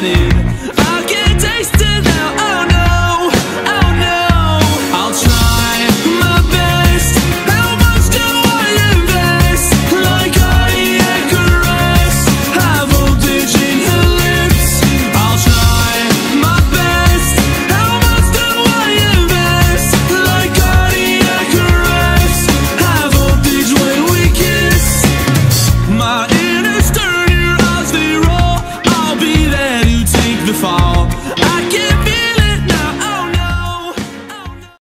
shining